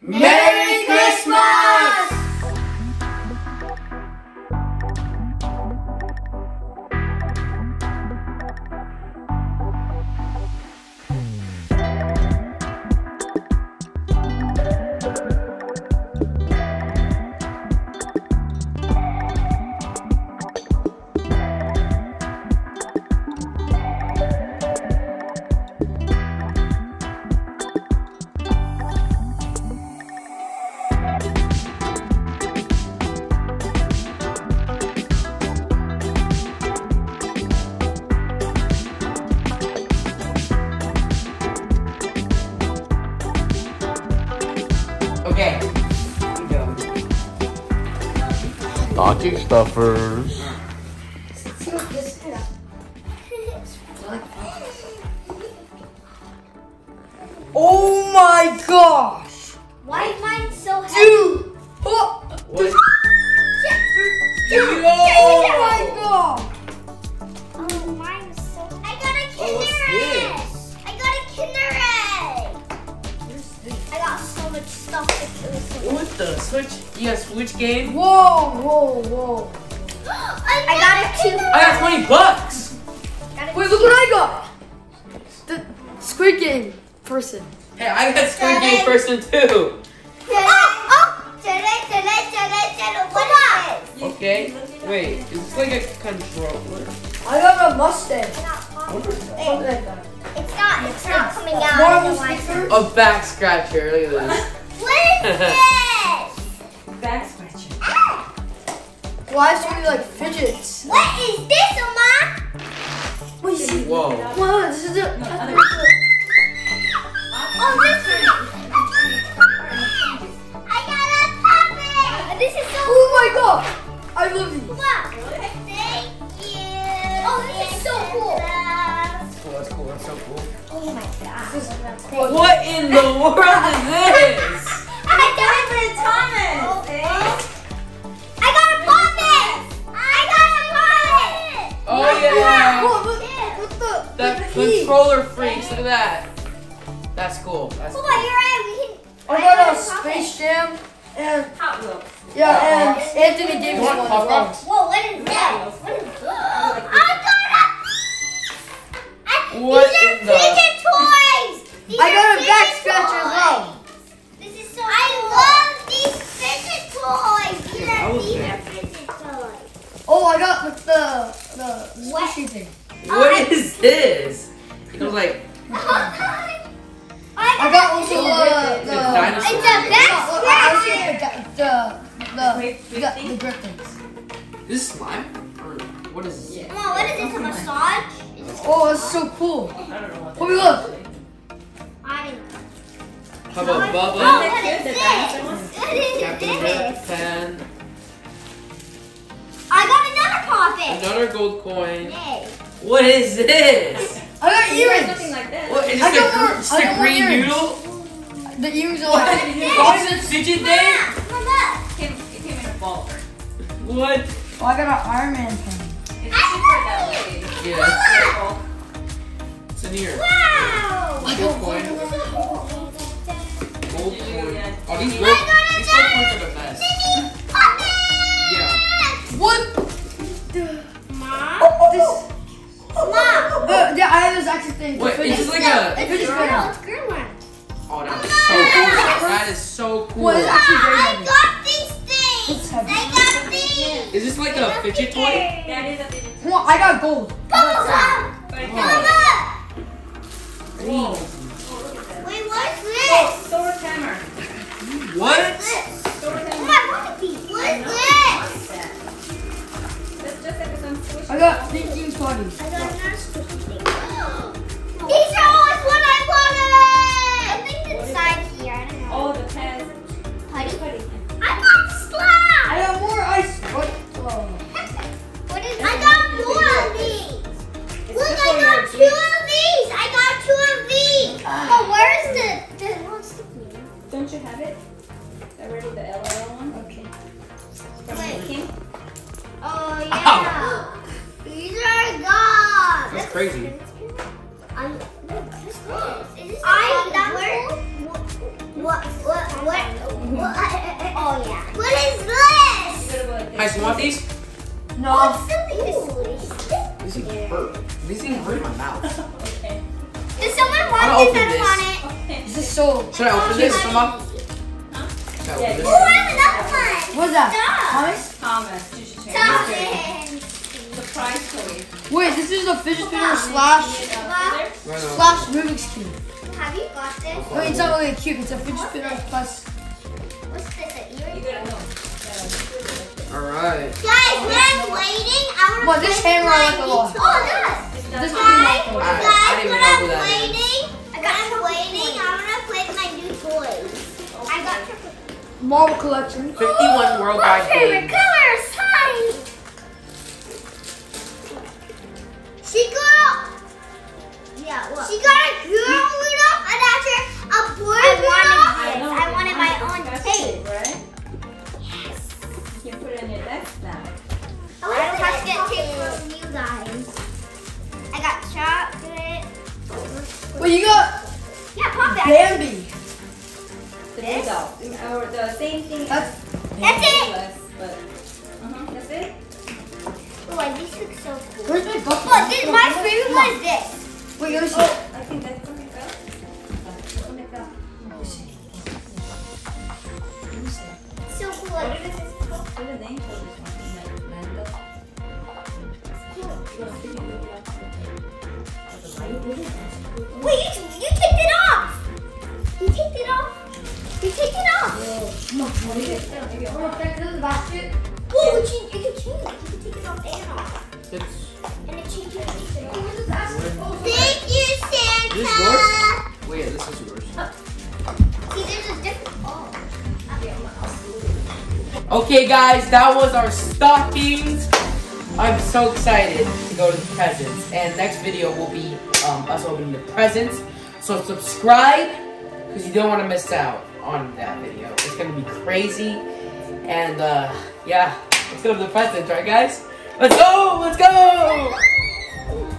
Merry Stocking stuffers. Oh my gosh! The switch? You got switch game? Whoa, whoa, whoa. I got it too. I got 20 bucks! Got Wait, look what I got! The Squid Game person. Hey, I got Squid Game person too. Oh, oh. Is this? Okay. Wait, is this like a controller? I got a Mustang. I got Something popcorn. like that. It's not. It's not coming out. I Marvel don't know why. stickers. A back scratcher. Look at this. What is this? Why is she like fidgets? What is this, Oma? Wait, see. Whoa. Wow, this is a. Oh, this is. I got a puppet. This is so. Oh my god! I love these. Wow. Thank you. Oh, this is so cool. Oh, that's cool. That's so cool. Oh my god. What in the world is this? That the key. controller freaks. Look at that. That's cool. That's Come cool. on, you're right. We can. I got a Space Jam and Hot Wheels. yeah, and Anthony Davis You one as well. Whoa, what is that? What is that? I got a. What These are in the- fidget toys. These I got a back fidget scratcher as well. This is so. I love these fidget toys. These are, these are fidget toys. Oh, I got the the, the What? squishy thing. What is this? It was like I got also uh, the. the dinosaur. It's a back Oh, I was scratcher. the the Wait, the, wait, the, the grip. Is this slime? Or what is this? Come on, what is this? A massage? Oh, it's so cool. I don't know what Oh, look. I don't know. How about Oh, Bubba? what cute, is the this? What is Captain this? pen. I got another puppet. Another gold coin. Yay. What is this? I got Something earrings. like this. What is I this? got more- gr- just I a got green earrings. noodle? The earrings are What? like. Is it fidget day? Mom, look. It came, it came in a ball. What? Oh, I got an Iron Man pen. It's super that way. Yeah. Purple. It's in here. Wow. Gold coin. Gold coin. uh, Oh, these I gold, got a these gold coins are the thing. Wait, Fidget is this like a- It's fidget girl. spinner. It's girl one. Oh, ah, that is so cool. That is so cool. What is that? Actually very I got these things. It's heavy. I got these. Is this like a fidget toy? That is a fidget Come on, I got gold. Bubble But it's Wow. Bubble. Whoa. Oh, look. Wait, what's Oh, this? Thor hammer. What? This. Thor Oh hammer. my, look at these. What is this? That's just like some squish. I got thinking parties. I got another got your two of these. I got two of these. Ah. Oh, where's the the what's the Don't you have it? Already the LOL one? Okay. Wait. King? Oh yeah. These are gone. That's crazy. I'm, what's this? Is this I that where? What? What? What? what? Oh yeah. What is this? Good about Guys, you want these? No. What's the These things hurt. These things hurt my mouth. Okay. Does someone I'm want gonna this open that's this. on it? Okay. This is so. Should I open this? Come on. Should I Yeah, this? Oh, I have another one. What's that? Stop. Thomas? Thomas, you should check. Thomas. Surprise toy. Wait, this is a fidget spinner slash Need, scissors? Right on. slash Rubik's cube. Have you got this? Wait, it's not really a cube. It's a fidget spinner plus. What's this? An You earring? gotta know. Uh, Alright. Guys, when I'm waiting, I want to What, this hammer I like a lot. Oh, this. it's This not Guys, I like. I guys, didn't when I'm who that is. waiting, I'm waiting, I'm gonna play with my new toys. I got Marvel collection. 51 worldwide my favorite games. colors. Hi. She got. Yeah. What? She got a girl Rudolph and after a boy Rudolph. I know. I wanted my own That's tape. it, Right? You can put it on your desk now. I get tape from you guys. I got chocolate. Wait, you got Yeah, pop that. Bambi. The This? Rudolph. Or the same thing. That's That's it. Less, but. Uh-huh, that's it. Oh, these look so cool. where's my bucket? Look, this, my favorite one is this. Wait, let me. Oh, I think that's gonna go. Gonna go. So cool. What is this? What's the name for this one? Wait, you, you take it off. You take it off. You take it off. Come on, get it. Come on, check basket. Whoa, you, can- you can change it. You can take it off and off. It's, And it changes it. Where's this basket? Thank you, Santa. This is yours? wait, this is yours. See, there's a different. Oh. Okay, guys, that was our stockings. I'm so excited to go to the presents. And next video will be um, us opening the presents. So subscribe because you don't want to miss out on that video. It's going to be crazy. And uh, yeah, let's go to the presents, right, guys? Let's go! Let's go!